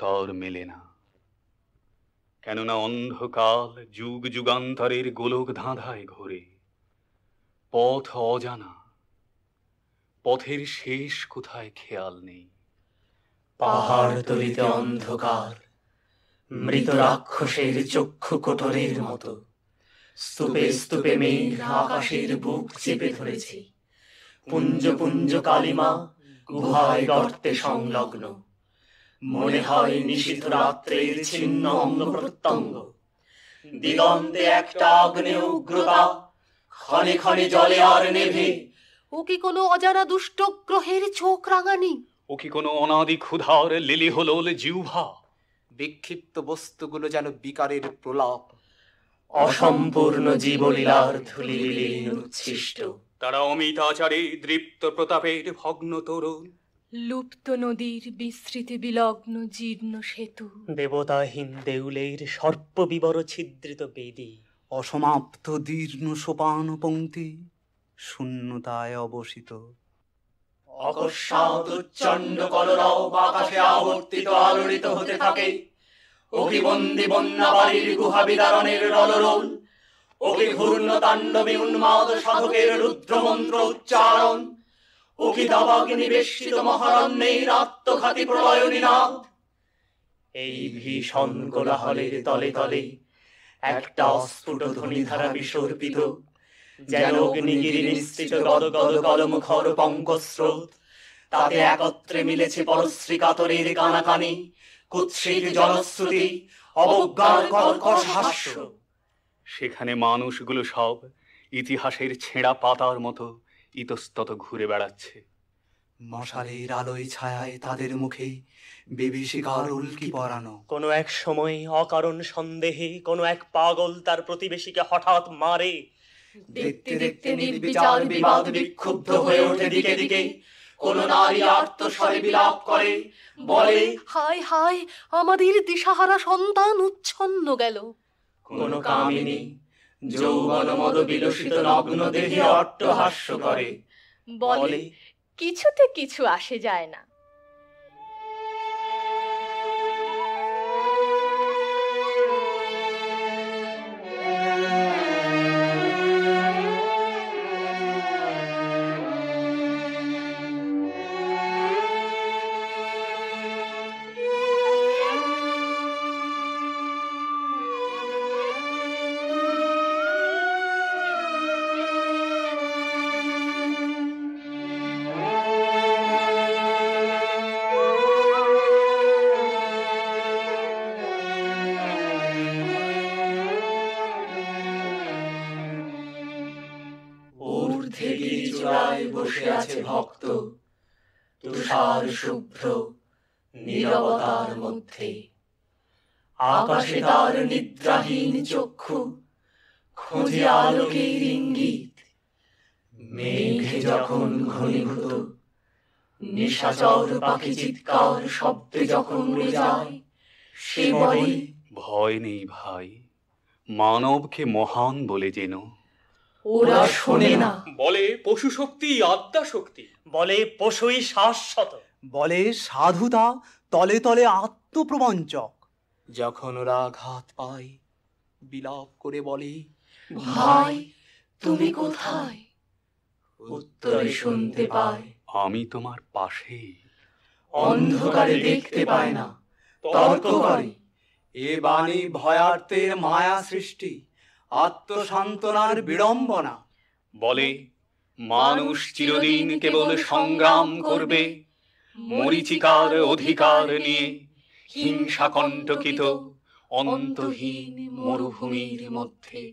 উত্তর মেলে না। কেননা অন্ধকাল যুগ যুগান্তরের গোলক ধাঁধায় ঘোরে। পথ অজানা, পথের শেষ কোথায় খেয়াল নেই। পাহাড় তলিতে অন্ধকার, মৃত রাক্ষসের চক্ষু কোটরের মতো। স্তূপে স্তূপে মেঘ আকাশের বুক চেপে ধরেছে। পুঞ্জ পুঞ্জ কালিমা গুহায় গর্তে সংলগ্ন। মনে হয় নিশীথ রাত্রের ছিন্ন অঙ্গ প্রত্যঙ্গ দিগন্তে একটা আগ্নেয় উগ্রতা ক্ষণে ক্ষণে জলে আর নেভে। ও কি কোনো অজানা দুষ্ট গ্রহের চোখ রাঙানি? ও কি কোনো অনাদি ক্ষুধার লিলি হলো জিহ্বা? বিক্ষিপ্ত বস্তুগুলো যেন বিকারের প্রলাপ। অসম্পূর্ণ জীবলীলার ধুলিবিলীন উচ্ছিষ্ট তারা অমিতাচারে দৃপ্ত প্রতাপের ভগ্ন তরুণ। লুপ্ত নদীর বিস্তৃতি বিলগ্ন জীর্ণ সেতু। দেবতাহীন দেউলের সর্প বিবর ছিদ্রিত বেদী। অসমাপ্ত দীর্ণ সোপান পঙ্ক্তি শূন্যতায় অবসিত অকস্মাৎ উচ্চণ্ড কলরব আকাশে আবর্তিত আলোড়িত হতে থাকে। অভিবন্দী বন্যা বাড়ির গুহা বিদারণের রলরোল। অভি ঘূর্ণ তাণ্ডবে উন্মাদ সাধকের রুদ্রমন্ত্র উচ্চারণ। নিবেশিত মহারণ্যের আত্মঘাতী প্রলয় এই ভীষণ কোলাহলের তলে তলে একটা অস্ফুট ধ্বনিধারা বিসর্পিত, যেন অগ্নিগিরি নিশ্চিত গদ গদ কলমুখর পঙ্কস্রোত। তাতে একত্রে মিলেছে পরশ্রী কাতরের কানাকানি, কুৎসিত জনশ্রুতি অবজ্ঞার কর্কশ হাস্য সেখানে মানুষগুলো সব ইতিহাসের ছেঁড়া পাতার মতো ইতস্তত ঘুরে বেড়াচ্ছে। মশালের আলোয় ছায়ায় তাদের মুখে বিভীষিকার উল্কি পরানো। কোনো এক সময় অকারণ সন্দেহে কোনো এক পাগল তার প্রতিবেশীকে হঠাৎ মারে। দেখতে দেখতে নির্বিচার বিবাদ বিক্ষুব্ধ হয়ে ওঠে দিকে দিকে। কোন নারী আর্তস্বরে বিলাপ করে। বলে হায় হায় আমাদের দিশাহারা সন্তান উচ্ছন্ন গেল। কোন কামিনী যৌবন মদ বিলসিত নগ্ন দেহে অট্টহাস্য করে। বলে কিছুতে কিছু আসে যায় না। আছে ভক্ত, তুষার শুভ্র, নীরবতার মধ্যে। আকাশে তার নিদ্রাহীন চক্ষু, খোঁজে আলোকের ইঙ্গিত। মেঘে যখন ঘনীভূত, নিশাচর পাখি চিৎকার শব্দে যখন উড়ে যায়, সে বলে, ভয় নেই ভাই, মানবকে মহান বলে যেন। ওরা শোনে না। বলে পশু শক্তি আত্মা শক্তি। বলে পশুই শাশ্বত। বলে সাধুতা তলে তলে আত্মপ্রবঞ্চক। যখন ওরা আঘাত পায় বিলাপ করে বলে ভাই তুমি কোথায়? উত্তরে শুনতে পায় আমি তোমার পাশে। অন্ধকারে দেখতে পায় না। তর্ক করে এ বাণী ভয়ার্থের মায়া সৃষ্টি। আত্মসান্ত্বনার বিড়ম্বনা। বলে, মানুষ চিরদিন কেবল সংগ্রাম করবে, মরিচিকার অধিকার নিয়ে হিংসা কণ্টকিত অন্তহীন মরুভূমির মধ্যে।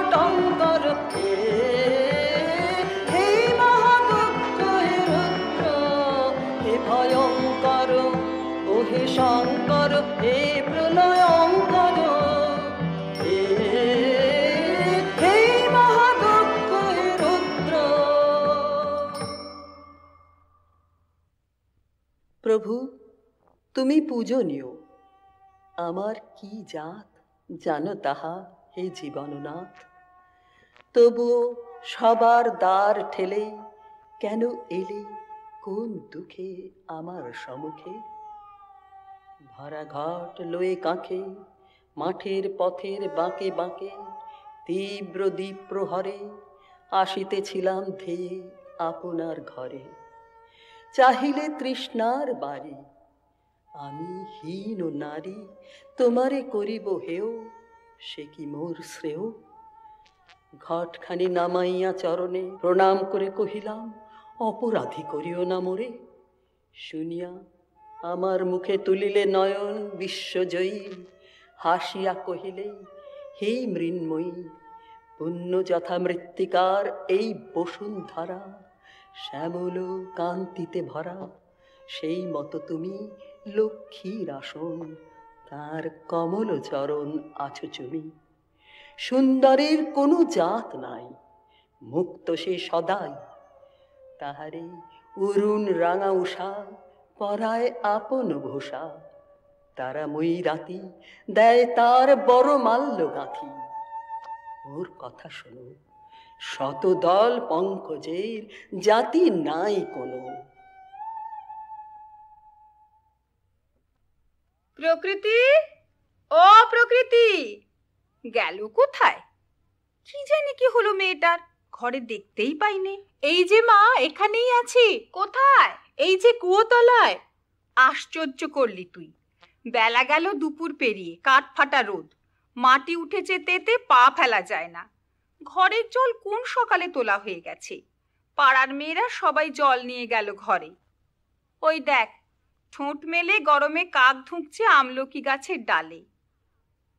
শঙ্কর, হে হে রুদ্র। প্রভু, তুমি পূজনীয়। আমার কি জাত জানো তাহা, হে জীবননাথ? তবুও সবার দ্বার ঠেলে কেন এলে, কোন দুঃখে আমার সম্মুখে? ভরা ঘাট লয়ে কাঁখে, মাঠের পথের বাঁকে বাঁকে, তীব্র দ্বীপ প্রহরে আসিতেছিলাম ধেয়ে আপনার ঘরে। চাহিলে তৃষ্ণার বাড়ি, আমি হীন নারী, তোমারে করিব হেও সে কি মোর শ্রেয়? ঘটখানি নামাইয়া চরণে প্রণাম করে কহিলাম, অপরাধী করিও না মোরে। শুনিয়া আমার মুখে তুলিলে নয়ন বিশ্বজয়ী। হাসিয়া কহিলে, হে মৃন্ময়ী পুণ্য যথা মৃত্তিকার এই বসুন্ধরা, শ্যামল কান্তিতে ভরা, সেই মতো তুমি লক্ষ্মীর আসন, তার কমল চরণ আছো তুমি। সুন্দরের কোনো জাত নাই, মুক্ত সে সদাই তাহারে অরুণ রাঙা উষা পরায় আপন ভূষা তারা মই রাতি দেয় তার বড় মাল্য গাঁথি। ওর কথা শোনো, শত দল পঙ্কজের জাতি নাই কোনো। প্রকৃতি? ও প্রকৃতি, গেল কোথায়? কি জানি কি হলো মেয়েটার, ঘরে দেখতেই পাইনি। এই যে মা, এখানেই আছি, কোথায়? এই যে কুয়োতলায়। আশ্চর্য করলি তুই। বেলা গেল দুপুর পেরিয়ে, কাঠ ফাটা রোদ। মাটি উঠেছে তেতে পা ফেলা যায় না। ঘরের জল কোন সকালে তোলা হয়ে গেছে? পাড়ার মেয়েরা সবাই জল নিয়ে গেল ঘরে। ওই দেখ, ঠোঁট মেলে গরমে কাক ধুঁকছে আমলকি গাছের ডালে।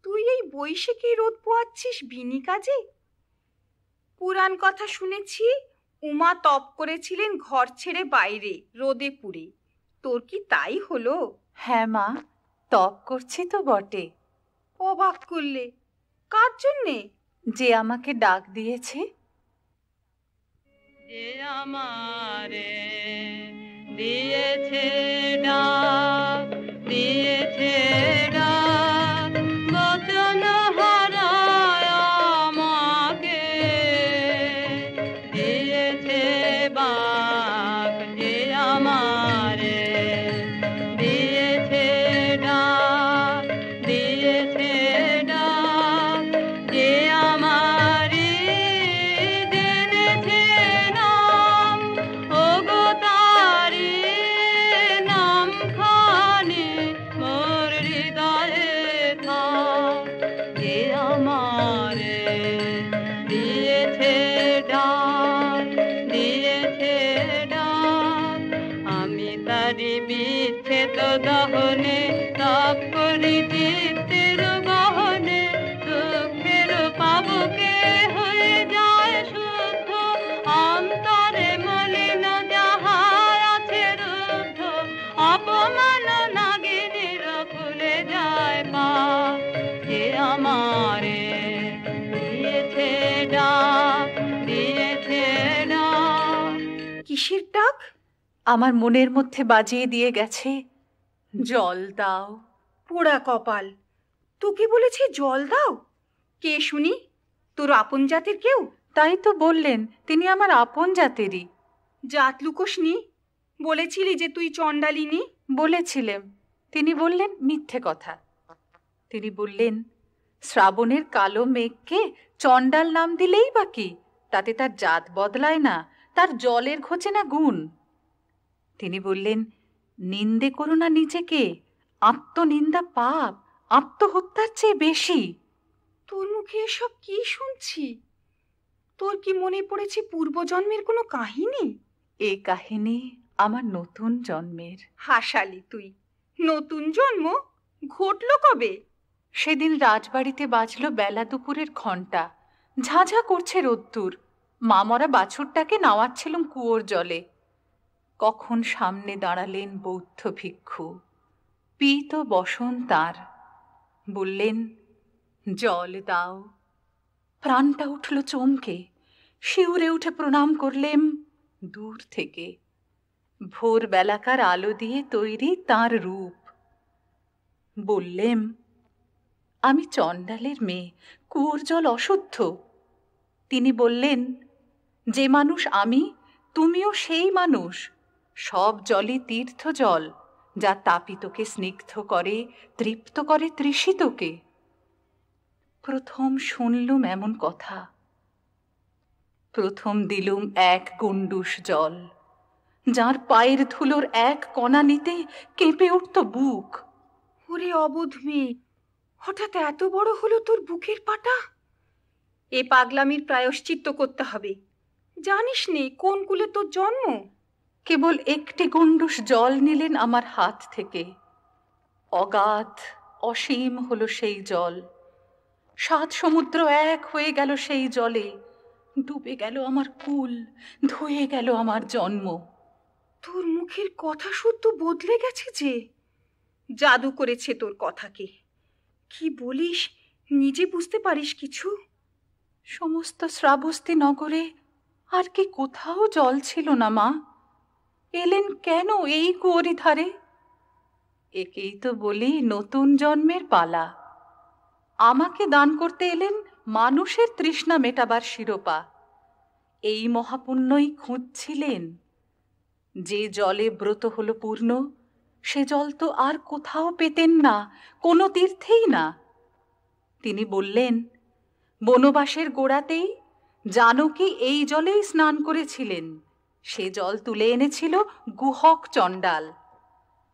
তুই এই বৈশাখী রোদ পোয়াচ্ছিস বিনি কাজে পুরাণ কথা শুনেছি উমা তপ করেছিলেন ঘর ছেড়ে বাইরে রোদে পুড়ে। তোর কি তাই হলো? হ্যাঁ মা তপ করছি তো বটে। অবাক করলে। কার জন্যে? যে আমাকে ডাক দিয়েছে। যে আমারে দিয়েছে ডাক দিয়েছে ডাক। আমার মনের মধ্যে বাজিয়ে দিয়ে গেছে জল দাও। পোড়া কপাল তোকে বলেছে জল দাও? কে শুনি? তোর আপন জাতের কেউ? তাই তো বললেন তিনি আমার আপন জাতেরই। জাত লুকোসনি বলেছিলি যে তুই চণ্ডালিনী? বলেছিলেন তিনি বললেন মিথ্যে কথা। তিনি বললেন শ্রাবণের কালো মেঘকে চণ্ডাল নাম দিলেই বা কি? তাতে তার জাত বদলায় না তার জলের ঘোচে না গুণ। তিনি বললেন নিন্দে করো না নিজেকে। আত্মনিন্দা পাপ আত্মহত্যার চেয়ে বেশি। তোর মুখে এসব কি শুনছি? তোর কি মনে পড়েছে পূর্বজন্মের কোনো কাহিনী? এ কাহিনী আমার নতুন জন্মের। হাসালি তুই। নতুন জন্ম ঘটলো কবে? সেদিন রাজবাড়িতে বাজল বেলা দুপুরের ঘণ্টা। ঝাঁঝা করছে রোদ্দুর। মামরা বাছুরটাকে নাওয়াচ্ছিলুম কুয়োর জলে। কখন সামনে দাঁড়ালেন বৌদ্ধ ভিক্ষু। পীত বসন তার, বললেন, জল দাও। প্রাণটা উঠল চমকে, শিউরে উঠে প্রণাম করলেম দূর থেকে। ভোর বেলাকার আলো দিয়ে তৈরি তার রূপ। বললেম আমি চণ্ডালের মেয়ে, কুয়োর জল অশুদ্ধ। তিনি বললেন, যে মানুষ আমি, তুমিও সেই মানুষ। সব জলই তীর্থ জল যা তাপিতকে স্নিগ্ধ করে, তৃপ্ত করে তৃষিতকে। প্রথম শুনলুম এমন কথা। প্রথম দিলুম এক গুন্ডুস জল, যার পায়ের ধুলোর এক কণা নিতে কেঁপে উঠত বুক। ওরে অবোধ মেয়ে, হঠাৎ এত বড় হলো তোর বুকের পাটা? এ পাগলামির প্রায়শ্চিত্ত করতে হবে। জানিস নে, কোন কুলে তোর জন্ম? কেবল একটি গুন্ডুস জল নিলেন আমার হাত থেকে। অগাধ, অসীম হলো সেই জল। সাত সমুদ্র এক হয়ে গেল সেই জলে। ডুবে গেল আমার কুল, ধুয়ে গেল আমার জন্ম। তোর মুখের কথা শুদ্ধ বদলে গেছে যে। জাদু করেছে তোর কথাকে। কি বলিস? নিজে বুঝতে পারিস কিছু? সমস্ত শ্রাবস্তি নগরে আর কি কোথাও জল ছিল না মা। এলেন কেন এই কুয়োরি ধারে একেই তো বলি নতুন জন্মের পালা। আমাকে দান করতে এলেন মানুষের তৃষ্ণা মেটাবার শিরোপা। এই মহাপুণ্যই খুঁজছিলেন। যে জলে ব্রত হলো পূর্ণ, সে জল তো আর কোথাও পেতেন না, কোনো তীর্থেই না। তিনি বললেন, বনবাসের গোড়াতেই জানকী এই জলেই স্নান করেছিলেন। সে জল তুলে এনেছিল গুহক চণ্ডাল।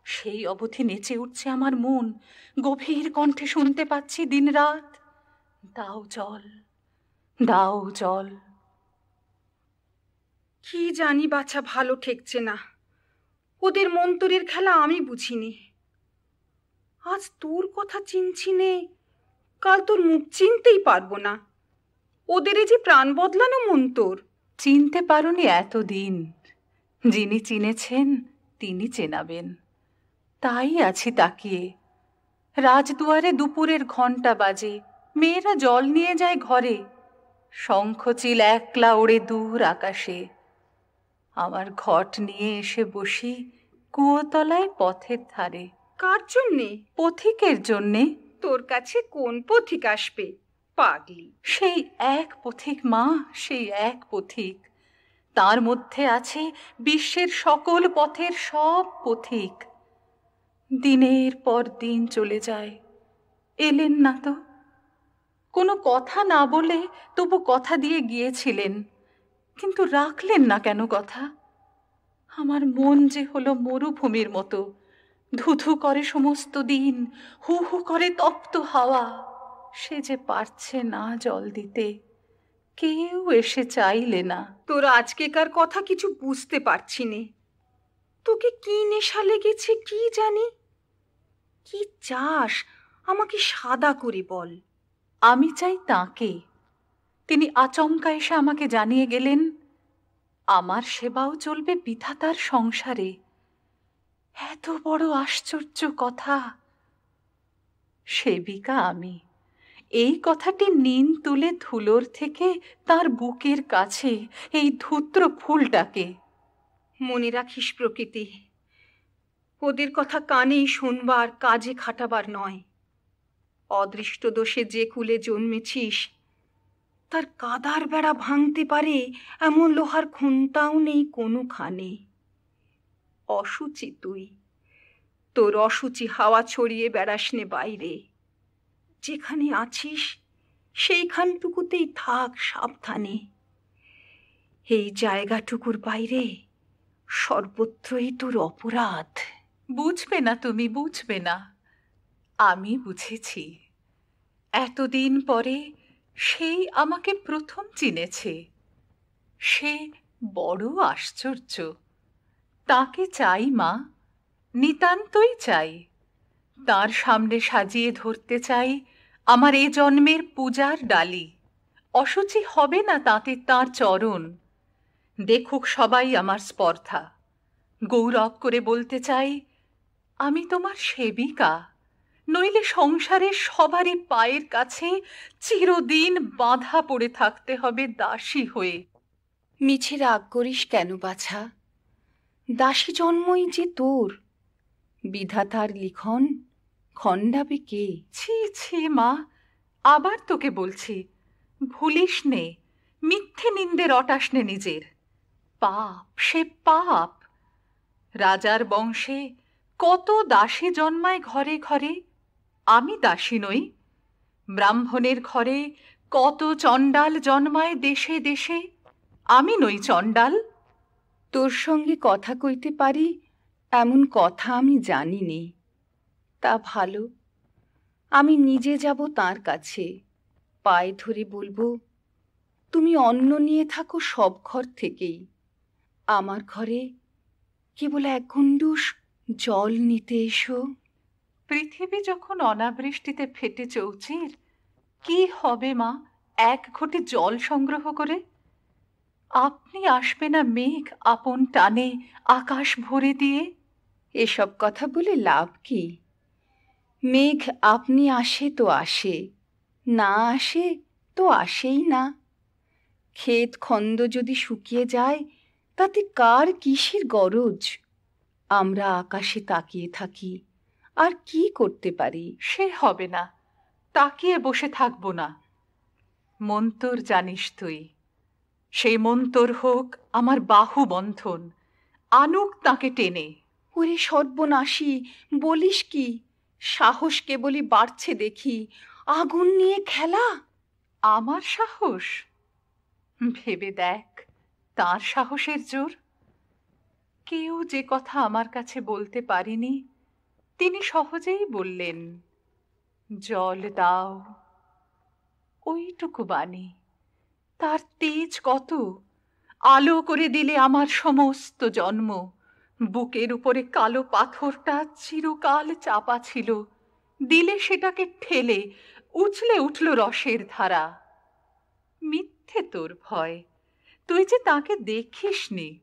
সেই অবধি নেচে উঠছে আমার মন, গভীর কণ্ঠে শুনতে পাচ্ছি দিনরাত। দাও জল দাও জল। কি জানি বাছা ভালো ঠেকছে না। ওদের মন্তরের খেলা আমি বুঝিনি। আজ তোর কথা চিনছি নে কাল তোর মুখ চিনতেই পারব না। ওদের যে প্রাণ বদলানো মন্তর চিনতে পারুনি এতদিন। যিনি চিনেছেন তিনি চেনাবেন। তাই আছি তাকিয়ে রাজদুয়ারে দুপুরের ঘণ্টা বাজে। মেয়েরা জল নিয়ে যায় ঘরে। শঙ্খচিল একলা ওড়ে দূর আকাশে। আমার ঘট নিয়ে এসে বসি কুয়োতলায় পথের ধারে। কার জন্যে? পথিকের জন্যে। তোর কাছে কোন পথিক আসবে? পাগলি। সেই এক পথিক মা, সেই এক পথিক। তার মধ্যে আছে বিশ্বের সকল পথের সব পথিক। দিনের পর দিন চলে যায়। এলেন না তো। কোনো কথা না বলে তবু কথা দিয়ে গিয়েছিলেন। কিন্তু রাখলেন না কেন কথা? আমার মন যে হলো মরুভূমির মতো। ধুধু করে সমস্ত দিন, হু হু করে তপ্ত হাওয়া। সে যে পারছে না জল দিতে কেউ এসে চাইলে না। তোর আজকেকার কথা কিছু বুঝতে পারছি নে। তোকে কি নেশা লেগেছে কি জানি? কি চাস আমাকে সাদা করে বল। আমি চাই তাকে। তিনি আচমকা এসে আমাকে জানিয়ে গেলেন আমার সেবাও চলবে বিধাতার সংসারে। এত বড় আশ্চর্য কথা। সেবিকা আমি। এই কথাটি নিন তুলে ধুলোর থেকে তার বুকের কাছে, এই ধূত্র ফুলটাকে। মনে রাখিস প্রকৃতি, ওদের কথা কানেই শুনবার, কাজে খাটাবার নয়। অদৃষ্ট দোষে যে কুলে জন্মেছিস, তার কাদার বেড়া ভাঙতে পারে এমন লোহার খুন্তাও নেই কোনোখানে। অসুচি তুই, তোর অসুচি হাওয়া ছড়িয়ে বেড়াস নে বাইরে। যেখানে আছিস, সেইখানটুকুতেই থাক সাবধানে। এই জায়গাটুকুর বাইরে সর্বত্রই তোর অপরাধ। বুঝবে না তুমি, বুঝবে না। আমি বুঝেছি। এতদিন পরে সেই আমাকে প্রথম চিনেছে। সে বড় আশ্চর্য। তাকে চাই মা, নিতান্তই চাই। তার সামনে সাজিয়ে ধরতে চাই আমার এ জন্মের পূজার ডালি। অসুচি হবে না তাতে তার চরণ। দেখুক সবাই আমার স্পর্ধা। গৌরব করে বলতে চাই, আমি তোমার সেবিকা, নইলে সংসারের সবারই পায়ের কাছে চিরদিন বাঁধা পড়ে থাকতে হবে দাসী হয়ে। মিছে রাগ করিস কেন বাছা? দাসী জন্মই যে তোর। বিধাতার লিখন খণ্ডাবে কে? ছি ছি, মা, আবার তোকে বলছি। ভুলিস নে, মিথ্যে নিন্দে রটাস নে নিজের। পাপ, সে পাপ। রাজার বংশে কত দাসী জন্মায় ঘরে ঘরে? আমি দাসী নই। ব্রাহ্মণের ঘরে কত চণ্ডাল জন্মায় দেশে দেশে? আমি নই চণ্ডাল। তোর সঙ্গে কথা কইতে পারি, এমন কথা আমি জানি নে তা ভালো। আমি নিজে যাব তার কাছে। পায়ে ধরে বলব তুমি অন্ন নিয়ে থাকো সব ঘর থেকেই। আমার ঘরে কেবল এক গুন্ডুস জল নিতে এসো। পৃথিবী যখন অনাবৃষ্টিতে ফেটে চৌচির কি হবে মা এক ঘটি জল সংগ্রহ করে? আপনি আসবে না মেঘ আপন টানে আকাশ ভরে দিয়ে? এসব কথা বলে লাভ কি? মেঘ আপনি আসে তো আসে, না আসে তো আসেই না। ক্ষেত খন্দ যদি শুকিয়ে যায়, তাতে কার কিসের গরজ? আমরা আকাশে তাকিয়ে থাকি, আর কি করতে পারি সে হবে না, তাকিয়ে বসে থাকব না। মন্তর জানিস তুই, সেই মন্তর হোক আমার বাহু বন্ধন, আনুক তাকে টেনে। ওরে সর্বনাশী, বলিস কি? সাহস কেবলই বাড়ছে দেখি। আগুন নিয়ে খেলা? আমার সাহস? ভেবে দেখ, তার সাহসের জোর। কেউ যে কথা আমার কাছে বলতে পারিনি, তিনি সহজেই বললেন, জল দাও। ওইটুকু বাণী। তার তেজ কত? আলো করে দিলে আমার সমস্ত জন্ম। বুকের উপরে কালো পাথরটা চিরকাল চাপা ছিল। দিলে সেটাকে ঠেলে উছলে উঠল রসের ধারা। মিথ্যে তোর ভয়, তুই যে তাকে দেখিসনি।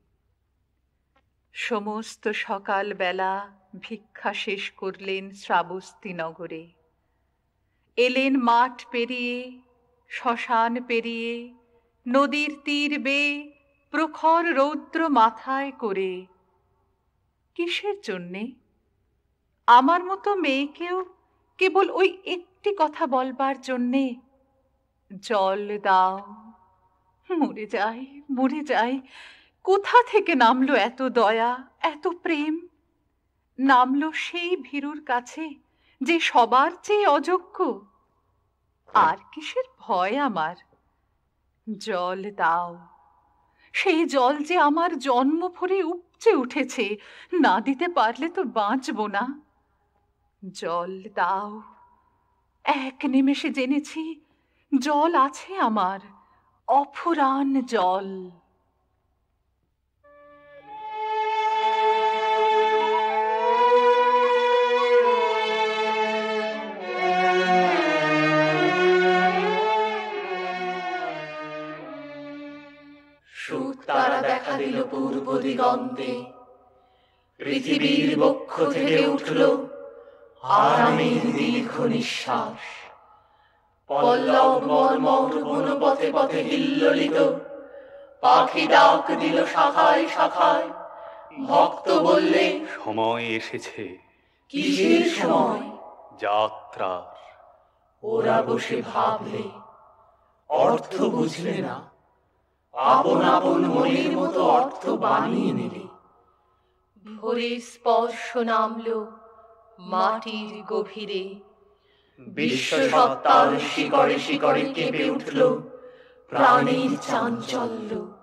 সমস্ত সকাল বেলা ভিক্ষা শেষ করলেন শ্রাবস্তি নগরে। এলেন মাঠ পেরিয়ে, শ্মশান পেরিয়ে, নদীর তীর বেয়ে, প্রখর রৌদ্র মাথায় করে। কিসের জন্যে? আমার মতো মেয়েকেও কেবল ওই একটি কথা বলবার জন্যে। জল দাও। মরে যাই মরে যাই। কোথা থেকে নামলো এত দয়া, এত প্রেম? নামলো সেই ভীরুর কাছে যে সবার চেয়ে অযোগ্য। আর কিসের ভয় আমার? জল দাও। সেই জল যে আমার জন্ম ভরে উপচে উঠেছে। না দিতে পারলে তো বাঁচব না। জল দাও। এক নিমেষে জেনেছি, জল আছে আমার, অফুরান জল। দিল পূর্ব দিগন্তে। পৃথিবীর বক্ষ থেকে উঠল আরামের দীর্ঘ নিঃশ্বাস। পল্লব মর্মর বন পথে পথে হিল্লোলিত পাখি ডাক দিল শাখায় শাখায় ভক্ত বললে সময় এসেছে। কিসের সময়? যাত্রার। ওরা বসে ভাবলে অর্থ বুঝলে না। আপন আপন মনের মতো অর্থ বানিয়ে নিলে ভোরের স্পর্শ নামল মাটির গভীরে। বিশ্ব সত্তার শিকড়ে শিকড়ে কেঁপে উঠল, প্রাণীর চাঞ্চল্য।